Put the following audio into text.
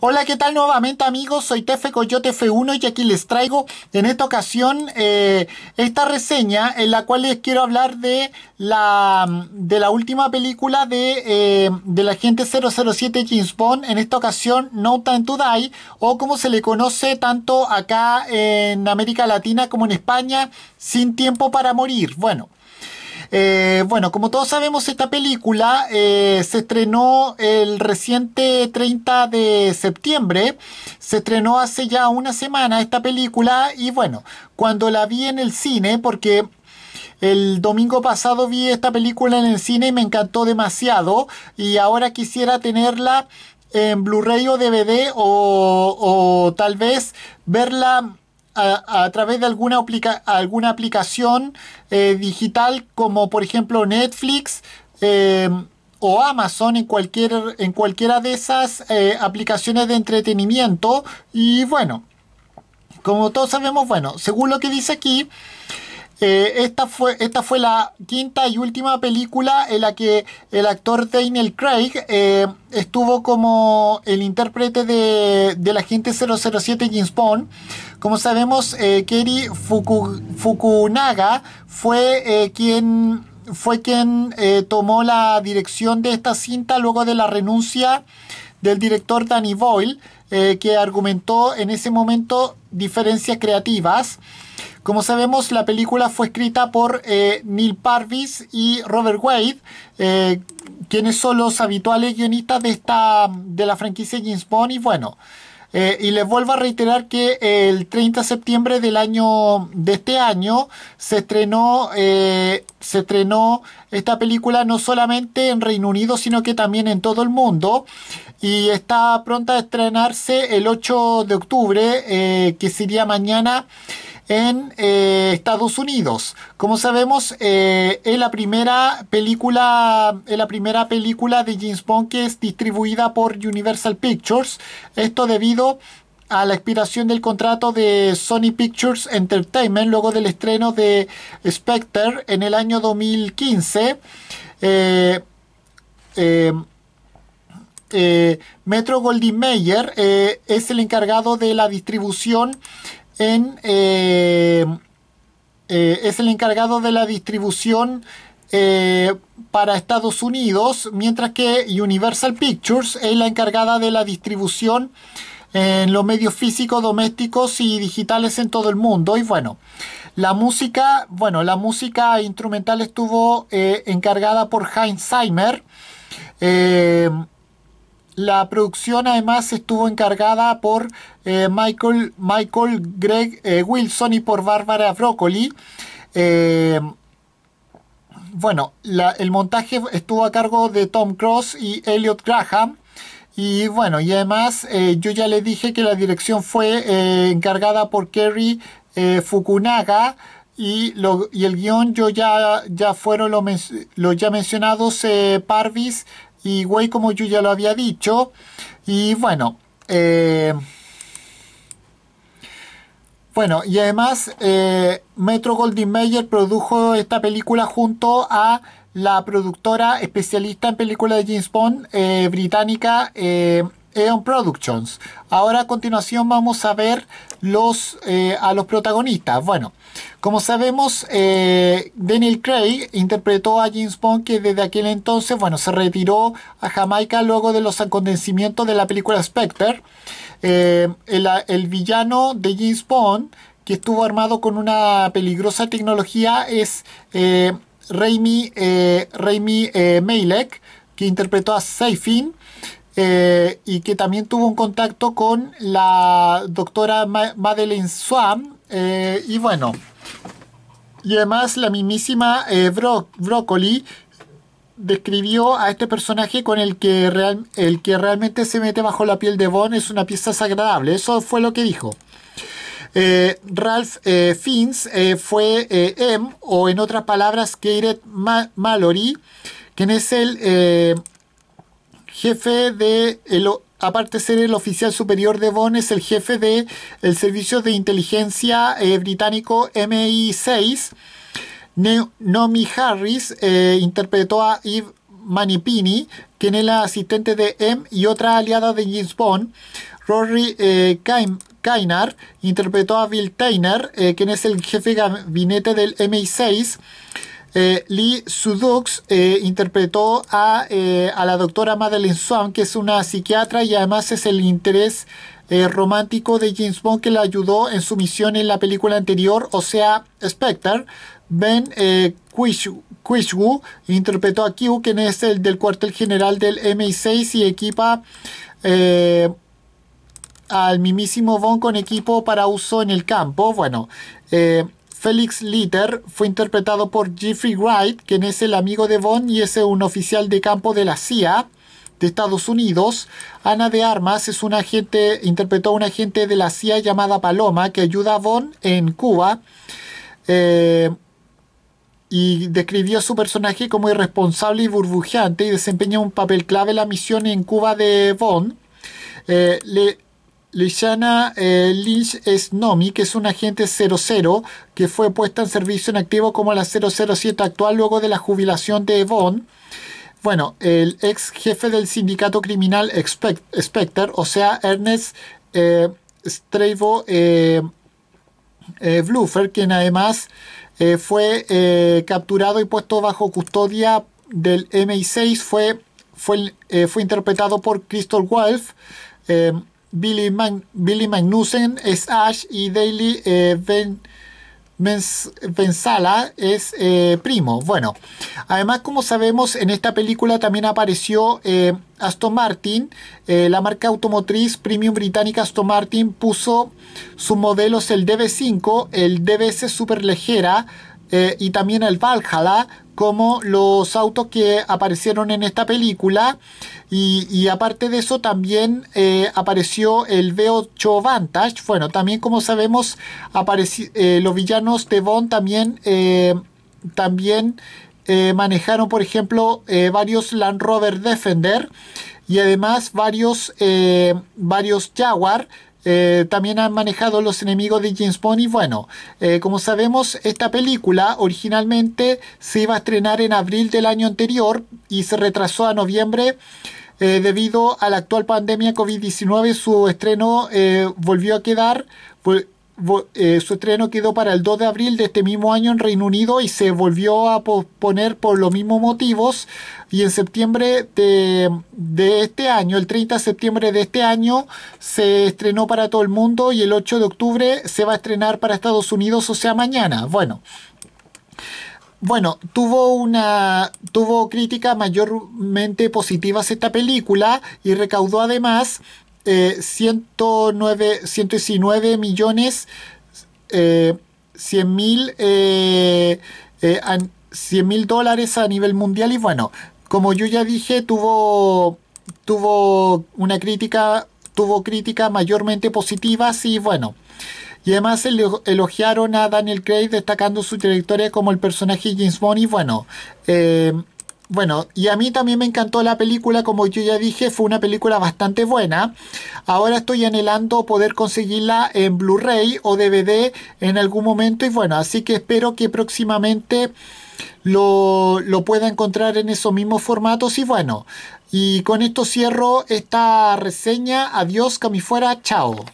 Hola, ¿qué tal nuevamente amigos? Soy Tefe Coyote F1 y aquí les traigo en esta ocasión eh, esta reseña en la cual les quiero hablar de la, de la última película de, eh, de la agente 007 James Bond, en esta ocasión No Time to Die, o como se le conoce tanto acá en América Latina como en España, Sin Tiempo para Morir. Bueno. Eh, bueno, como todos sabemos, esta película eh, se estrenó el reciente 30 de septiembre. Se estrenó hace ya una semana esta película y bueno, cuando la vi en el cine, porque el domingo pasado vi esta película en el cine y me encantó demasiado y ahora quisiera tenerla en Blu-ray o DVD o, o tal vez verla a, través de alguna, alguna aplicación eh, digital como por ejemplo Netflix eh, o Amazon en, cualquier, en cualquiera de esas eh, aplicaciones de entretenimiento. Y bueno, como todos sabemos, bueno, según lo que dice aquí, esta, fue, esta fue la quinta y última película en la que el actor Daniel Craig estuvo como el intérprete de, de la agente 007 James Bond. Como sabemos, eh, Keri Fukunaga fue eh, quien fue quien eh, tomó la dirección de esta cinta luego de la renuncia del director Danny Boyle, que argumentó en ese momento diferencias creativas. Como sabemos, la película fue escrita por Neil Parvis y Robert Wade, quienes son los habituales guionistas de, esta, de la franquicia James Bond. Y bueno, eh, y les vuelvo a reiterar que el 30 de septiembre del año de este año se estrenó eh, se estrenó esta película no solamente en Reino Unido sino que también en todo el mundo. Y está pronta a estrenarse el 8 de octubre eh, que sería mañana en eh, Estados Unidos. Como sabemos, eh, es la primera película, es la primera película de James Bond que es distribuida por Universal Pictures. Esto debido a la expiración del contrato de Sony Pictures Entertainment luego del estreno de Spectre en el año 2015. Eh, Metro Goldwyn Mayer es el encargado de la distribución eh, eh, es el encargado de la distribución eh, para Estados Unidos, mientras que Universal Pictures es la encargada de la distribución en los medios físicos, domésticos y digitales en todo el mundo. Y bueno, la música, bueno, la música instrumental estuvo encargada por Heinz Zimmer. La producción además estuvo encargada por eh, Michael, Michael Greg eh, Wilson y por Bárbara Broccoli. Eh, bueno, el montaje estuvo a cargo de Tom Cross y Elliot Graham. Y bueno, y además yo ya le dije que la dirección fue encargada por Kerry Fukunaga. Y, lo, y, el guion yo ya, ya fueron los, ya mencionados Parvis y güey como yo ya lo había dicho. Y bueno, eh, bueno, y además eh, Metro Goldwyn Mayer produjo esta película junto a la productora especialista en películas de James Bond eh, británica Eon Productions. Ahora a continuación vamos a ver los, a los protagonistas. Bueno, como sabemos, eh, Daniel Craig interpretó a James Bond que desde aquel entonces, bueno, se retiró a Jamaica luego de los acontecimientos de la película Spectre. Eh, el, villano de James Bond, que estuvo armado con una peligrosa tecnología, es eh, Raimi, Raimi Malek, que interpretó a Seifin. Y que también tuvo un contacto con la doctora Madeleine Swan. y bueno, y además la mismísima eh, Broccoli describió a este personaje con el que, el que realmente se mete bajo la piel de Bond es una pieza desagradable. Eso fue lo que dijo. Eh, Ralph eh, Fiennes fue M, o en otras palabras, Gareth Mallory, quien es el jefe de el, aparte de ser el oficial superior de Bond, es el jefe del el servicio de inteligencia eh, británico MI6. Nomi Harris eh, interpretó a Eve Manipini, quien es la asistente de M y otra aliada de James Bond. Rory eh, Kainar interpretó a Bill Tainer, eh, quien es el jefe de gabinete del MI6. Eh, Lee Sudux interpretó a, la doctora Madeleine Swan, que es una psiquiatra y además es el interés romántico de James Bond que le ayudó en su misión en la película anterior, o sea, Spectre. Ben Quishwu interpretó a Q, quien es el del cuartel general del MI6 y equipa al mismísimo Bond con equipo para uso en el campo. Bueno, eh, Felix Litter fue interpretado por Jeffrey Wright, quien es el amigo de Bond y es un oficial de campo de la CIA de Estados Unidos. Ana de Armas es una agente, interpretó a una agente de la CIA llamada Paloma que ayuda a Bond en Cuba. Eh, y describió a su personaje como irresponsable y burbujeante y desempeña un papel clave en la misión en Cuba de Bond. Eh, le, Lishana eh, Lynch Nomi, que es un agente 00 que fue puesta en servicio en activo como la 007 actual luego de la jubilación de Bond. Bueno, el ex jefe del sindicato criminal Spectre, o sea, Ernest eh, eh, eh, Bluffer, quien además fue capturado y puesto bajo custodia del MI6, fue, fue, fue interpretado por Crystal Wolf. Billy, Magnussen es Ash y Daily eh, es eh, primo. Bueno, además como sabemos en esta película también apareció eh, Aston Martin, la marca automotriz premium británica Aston Martin puso sus modelos el DB5, el DBS super ligera y también el Valhalla como los autos que aparecieron en esta película. Y, aparte de eso también eh, apareció el V8 Vantage. Bueno, también como sabemos, eh, los villanos de Bond también, eh, también manejaron, por ejemplo, varios Land Rover Defender y además varios, varios Jaguar eh, también han manejado los enemigos de James Bond y bueno, eh, como sabemos esta película originalmente se iba a estrenar en abril del año anterior y se retrasó a noviembre eh, debido a la actual pandemia COVID-19 su estreno volvió a quedar eh, su estreno quedó para el 2 de abril de este mismo año en Reino Unido y se volvió a posponer por los mismos motivos. Y en septiembre de, de, este año, el 30 de septiembre de este año, se estrenó para todo el mundo y el 8 de octubre se va a estrenar para Estados Unidos, o sea, mañana. Bueno. Bueno, tuvo una tuvo críticas mayormente positivas esta película y recaudó además 109, eh, 119 millones 100 eh, mil eh, mil dólares a nivel mundial y bueno, como yo ya dije, tuvo, tuvo una crítica, tuvo crítica mayormente positivas y bueno. Y además elogiaron a Daniel Craig destacando su trayectoria como el personaje James Bond y bueno, bueno, y a mí también me encantó la película, como yo ya dije, fue una película bastante buena. Ahora estoy anhelando poder conseguirla en Blu-ray o DVD en algún momento y bueno, así que espero que próximamente lo, lo pueda encontrar en esos mismos formatos y bueno, y con esto cierro esta reseña. Adiós, fuera, chao.